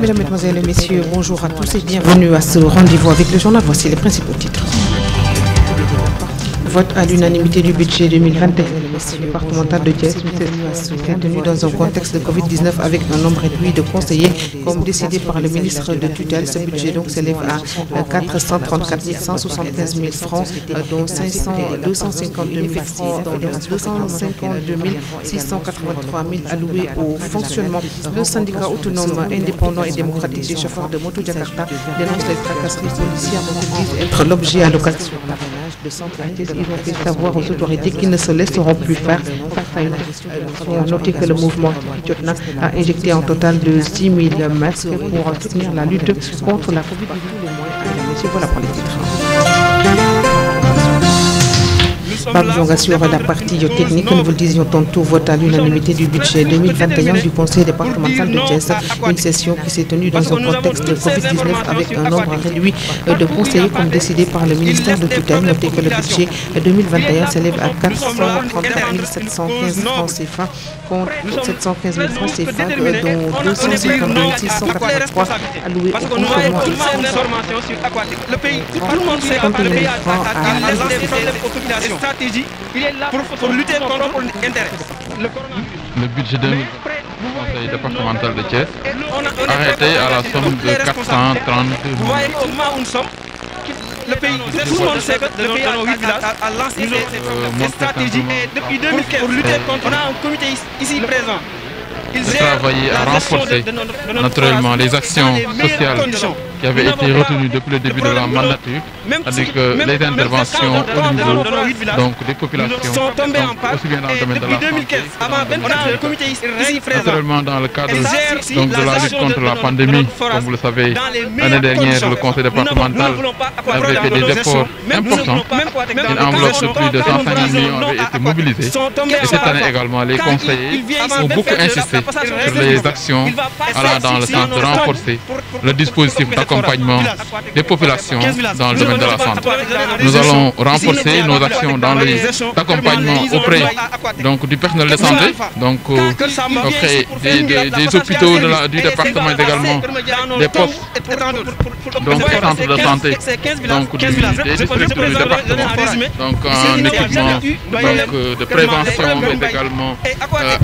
Mesdames, Mesdemoiselles et Messieurs, bonjour à tous et bienvenue à ce rendez-vous avec le journal. Voici les principaux titres. Vote à l'unanimité du budget 2021 départemental de Thiès tenu dans un contexte de Covid-19 avec un nombre réduit de conseillers comme décidé par le ministre de tutelle. Ce budget donc s'élève à 434 175 000 francs dont 500, 252 000 francs dont 252 683 000 alloués au fonctionnement. Le syndicat autonome indépendant et démocratique des chauffeurs de moto Jakarta dénonce les tracasseries policières être l'objet à l'occasion. Ils ont fait savoir aux autorités qu'ils ne se laisseront plus faire face à une On a noté que le mouvement Jotna a injecté un total de 6 000 masques pour soutenir la lutte contre la Covid-19. Voilà pour les titres. Parlons sur la partie technique. Nous vous le disions tantôt, vote à l'unanimité du budget 2021 du Conseil départemental de Thiès. Une session qui s'est tenue dans un contexte de Covid-19 avec un nombre réduit de conseillers comme décidé par le ministère de tutelle. Notez que le budget 2021 s'élève à 434 715 francs CFA contre 715 000 francs CFA, dont 252 683 alloués au fonctionnement Le pays, tout le monde sait que le pays a des élèves aux populations stratégie il est là pour, pour lutter contre l'intérêt. Le, le budget de conseil départemental de Thiès arrêté à la somme de 430 Vous voyez où nous sommes, le pays, tout le monde sait que le pays a, lancé des, stratégies. et depuis 2015 pour lutter contre, on a un comité ici présent. Il travailler à renforcer naturellement. Les actions sociales qui avaient été retenues depuis le début de la mandature, avec les interventions au niveau donc, des populations, donc, aussi bien dans le domaine de la santé, naturellement dans le cadre donc, de la lutte contre la pandémie, comme vous le savez, l'année dernière, le conseil départemental avait fait des efforts importants. Une enveloppe de plus de 150 millions avait été mobilisée. Et cette année également, les conseillers ont beaucoup insisté sur les actions allant dans le sens de renforcer le dispositif des populations dans le domaine de la santé. Nous allons renforcer nos actions dans les accompagnements auprès donc, du personnel de santé, donc auprès des, hôpitaux du département également, des postes, donc des centres de santé, donc des districts du département, donc en équipement donc, de prévention, mais également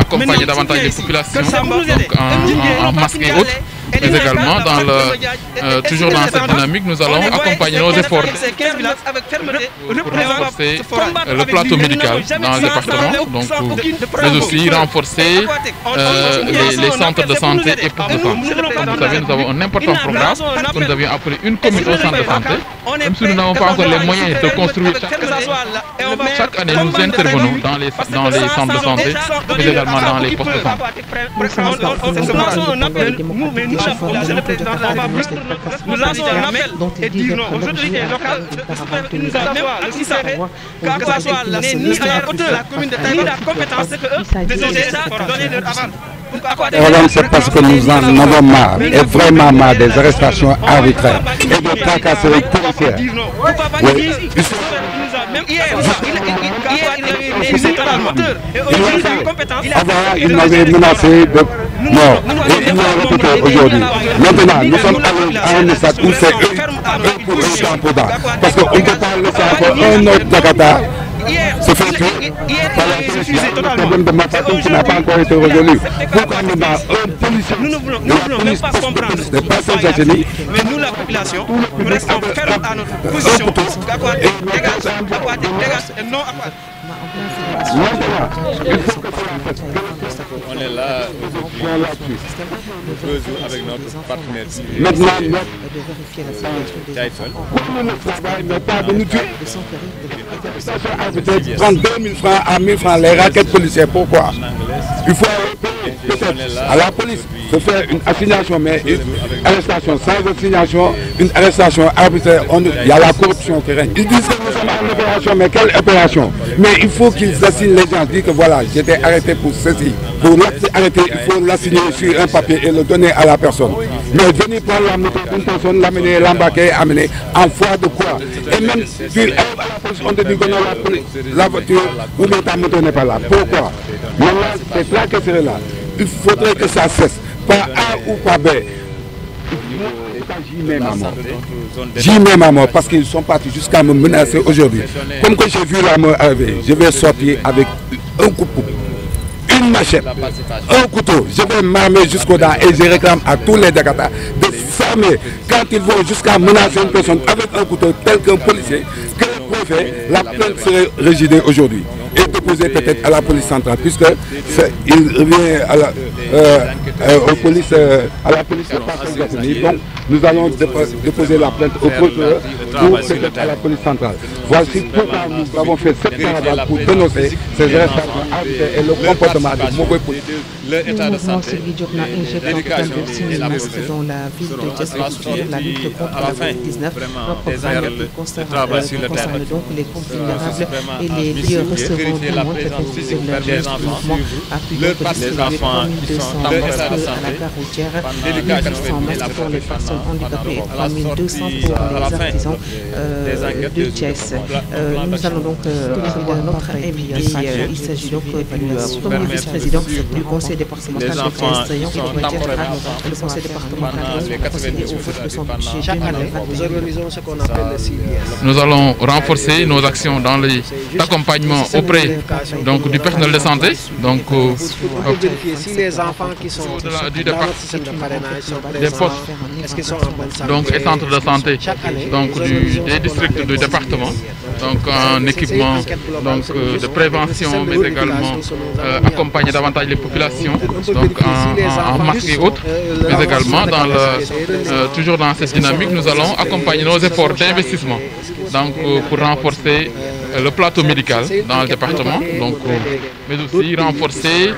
accompagner davantage les populations. Donc en, en, masque et autres. Mais également, dans le, toujours dans cette dynamique, nous allons accompagner nos efforts. pour renforcer le plateau médical dans le département, donc, mais aussi renforcer les, les, centres de santé et postes de santé. Comme vous savez, nous avons un important programme. que nous avions appelé une commune au centre de santé, même si nous n'avons pas encore les moyens de construire chaque, chaque année, nous intervenons dans les, dans les centres de santé, mais également dans les postes de santé. Nous lançons un appel et disons aux autorités locales de nous a même accéléré, que ce soit ni à la hauteur, la commune de Taïwan, la compétence que eux, de déjà donner leur aval. Madame, c'est parce que nous en avons marre, et vraiment marre des arrestations arbitraires et des tracasseries policières. Il m'avait menacé de mort. Et il m'a répété aujourd'hui. Maintenant, nous sommes à un stade où c'est eux pour pour Parce qu'on ne peut pas laisser pour un autre Se fait famille qui n'a pas encore été résolu. Pourquoi nous avons un policier Nous ne voulons, nous voulons même pas comprendre mais nous, la population, nous restons fermes à notre position. Dégage, dégage et non. On est là aujourd'hui, deux jours avec notre partenaire civil. Maintenant, Tyson. Nous tuer. 32 000 francs à 1000 francs les raquettes policières. Pourquoi? Il faut à la police de faire une assignation, mais une arrestation sans assignation, une arrestation arbitraire. Il y a la corruption qui règne. Ils disent que nous sommes en opération, mais quelle opération? Mais il faut qu'ils assignent les gens, disent que voilà, j'étais arrêté pour ceci. Pour l'arrêter, il faut l'assigner sur un papier et le donner à la personne. Mais venir prendre la d'une personne, l'amener, l'embarquer, amener, en foi de quoi? Et même sur à la police, on te dit que non, la, voiture ou ta moto n'est pas là. Pourquoi? Maintenant, c'est là que c'est là. Il faudrait que ça cesse. Pas A ou pas B. j'y mets ma mort. J'y mets parce qu'ils sont partis jusqu'à me menacer aujourd'hui. Comme que j'ai vu la mort arriver, je vais sortir avec un couteau, une machette, un couteau. Je vais m'armer jusqu'au dents et je réclame à tous les Dakata de s'armer quand ils vont jusqu'à menacer une personne avec un couteau tel qu'un policier. Que le préfet, la plainte serait régidée aujourd'hui et déposée peut-être à la police centrale puisque il revient à la, euh, euh, police, euh, à la police Donc nous allons déposer la plainte au procureur ou à la police centrale. Voici pourquoi nous avons fait cette caravane pour dénoncer ces arrestations et le comportement de mauvais policiers. Le mouvement Sylvie Diorna injecte de 6 000 masques dans la ville de Djess la lutte contre la COVID-19. Notre programme concerne donc les comptes vulnérables et les lieux recevront du monde de leur mouvement appuyé pour distribuer 3200 masques à la gare routière, 1800 masques pour les personnes handicapées et 3200 pour les artisans de Djess. Nous allons donc recevoir notre invité. Il s'agit donc du premier vice-président du conseil départemental de Thiès, qui le conseil départemental procéder au vote de son budget 2021. Nous allons renforcer nos actions dans l'accompagnement auprès donc, du personnel de santé. Donc, euh, si les enfants qui sont au-delà du dans départ, notre système de parrainage sont des postes. est-ce qu'ils sont en bonne santé? Donc, et centres de santé donc, du, des districts du département. Donc en équipement donc, euh, de prévention, mais également euh, accompagner davantage les populations, donc en, en masques et autres, mais également dans le, toujours dans cette dynamique, nous allons accompagner nos efforts d'investissement. Donc, pour renforcer le plateau médical dans le département, donc, euh, mais aussi renforcer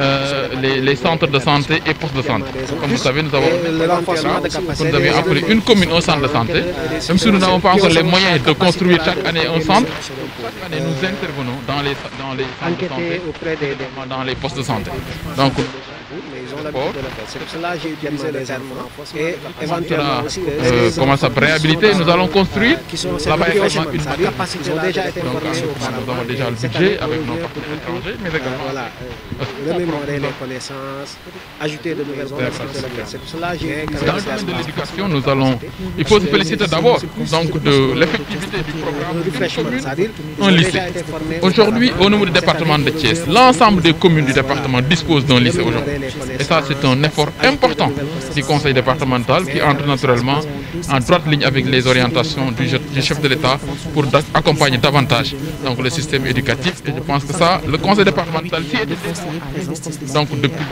euh, les, centres de santé et postes de santé. Comme vous savez, nous avons, nous appelé une commune un centre de santé, même si nous n'avons pas encore les moyens de construire chaque année un centre, chaque année nous intervenons dans les, dans les centres de santé, dans les postes de santé. Donc, C'est pour cela que j'ai utilisé les termes et éventuellement aussi euh, comment ça réhabiliter, nous allons construire qui sont là-bas également une ont déjà été donc, formés nous avons déjà le budget avec nos partenaires étrangers, mais également voilà, euh, remémorer les connaissances, ajouter de nouvelles connaissances. C'est pour cela que j'ai Dans le domaine de l'éducation, nous allons. Il faut se féliciter d'abord donc de l'effectivité du programme d'une commune, un lycée. Aujourd'hui, au niveau du département de Thiès, l'ensemble des communes du département disposent d'un lycée aujourd'hui. Ça, c'est un effort important du conseil départemental qui entre naturellement en droite ligne avec les orientations du chef de l'État pour accompagner davantage donc, le système éducatif. Et je pense que ça, le conseil départemental s'y est donc depuis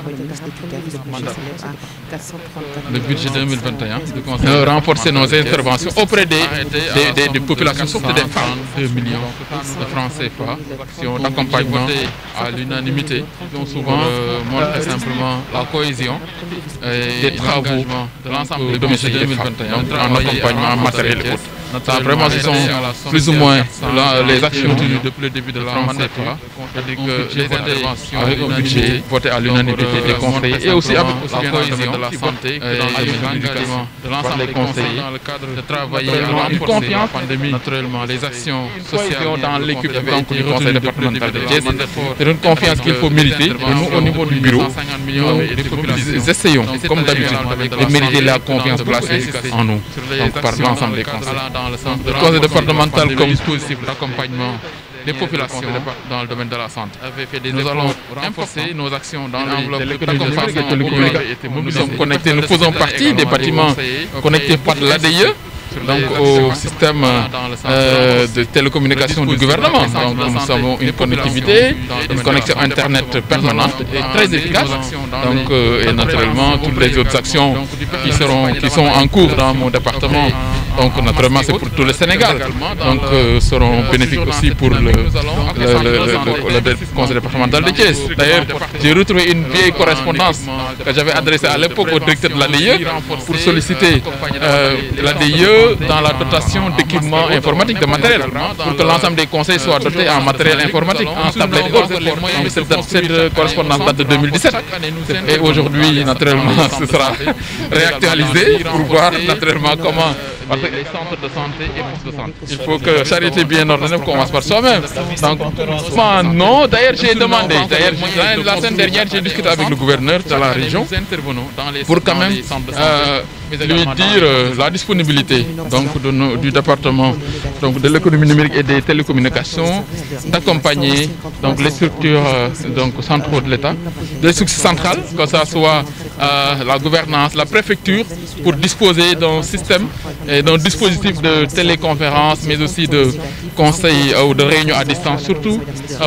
le budget 2021, le conseil euh, renforcer nos interventions auprès des, des, des- des populations, surtout des femmes, 2 millions de francs CFA, d'accompagnement à l'unanimité, souvent euh, montré simplement la cohésion et des travaux de l'ensemble des domiciles 2021 en accompagnement matériel et autres. Ça, vraiment, ce sont plus ou moins la- les actions tenues depuis le début de la mandat, c'est-à-dire que les interventions avec un budget voté à l'unanimité des conseillers et aussi avec aussi la cohésion de la santé que dans l'éducation de l'ensemble des conseillers. dans le cadre de travailler à une confiance naturellement les actions sociales dans l'équipe du conseil départemental de Thiès c'est une confiance qu'il faut mériter et nous au niveau du bureau nous essayons comme d'habitude de mériter la confiance placée en nous donc par l'ensemble des conseils le conseil départemental comme dispositif d'accompagnement des populations dans le domaine de la santé. Nous allons renforcer nos actions dans l'enveloppe de. Nous sommes connectés, nous faisons partie des bâtiments connectés par l'ADIE. Donc au système euh, de télécommunication du gouvernement. Donc nous avons une connectivité, une connexion Internet permanente et très efficace. Donc euh, et naturellement toutes les autres actions qui seront qui sont en cours dans mon département. Donc naturellement c'est pour tout le Sénégal. Donc euh, seront bénéfiques aussi pour le, conseil départemental de Thiès. D'ailleurs, j'ai retrouvé une vieille correspondance que j'avais adressée à l'époque au directeur de l'ADIE pour solliciter euh, l'ADIE dans la dotation d'équipements informatiques, de matériel, pour que l'ensemble des conseils soient dotés en matériel informatique, en tablette. Donc, cette, cette correspondance date de 2017. Et aujourd'hui, naturellement, ce sera réactualisé pour voir naturellement comment parce que les centres de santé et postes de santé. Il faut que charité bien ordonnée commence par soi-même. Donc, non, d'ailleurs, j'ai demandé, d'ailleurs, la, semaine dernière, j'ai discuté avec le gouverneur de la région pour quand même euh, dire euh, la disponibilité donc, du département donc, de l'économie numérique et des télécommunications d'accompagner les structures euh, donc, centraux de l'État, les structures centrales, que ce soit euh, la gouvernance, la préfecture, pour disposer d'un système et d'un dispositif de téléconférence, mais aussi de conseils ou de réunions à distance, surtout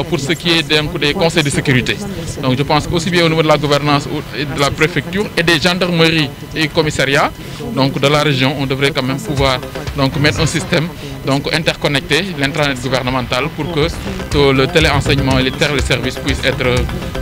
pour ce qui est des conseils de sécurité. Donc je pense qu'aussi bien au niveau de la gouvernance et de la préfecture et des gendarmeries et commissariats donc de la région, on devrait quand même pouvoir mettre un système donc, interconnecté, l'intranet gouvernemental, pour que le téléenseignement et les téléservices puissent être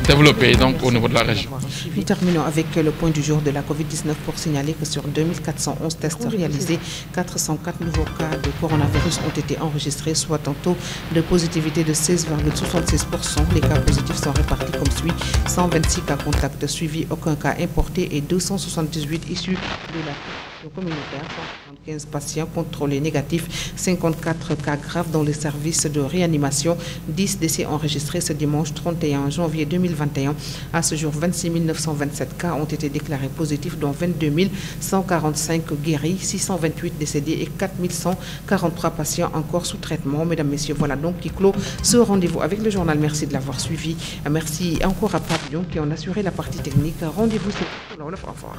développés donc, au niveau de la région. Nous terminons avec le point du jour de la COVID-19 pour signaler que sur 2411 tests réalisés, 404 nouveaux cas de coronavirus ont été enregistrés, soit un taux de positivité de 16,76%. Les cas positifs sont répartis comme suit 126 cas contacts suivis, aucun cas importé et 278 issus de la communautaire, 175 patients contrôlés négatifs, 54 cas graves dans les services de réanimation, 10 décès enregistrés ce dimanche 31 janvier 2021. À ce jour, 26 927 cas ont été déclarés positifs, dont 22 145 guéris, 628 décédés et 4 143 patients encore sous traitement. Mesdames, Messieurs, voilà donc qui clôt ce rendez-vous avec le journal. Merci de l'avoir suivi. Merci encore à Papillon qui en assuré la partie technique. Rendez-vous sur le revoir.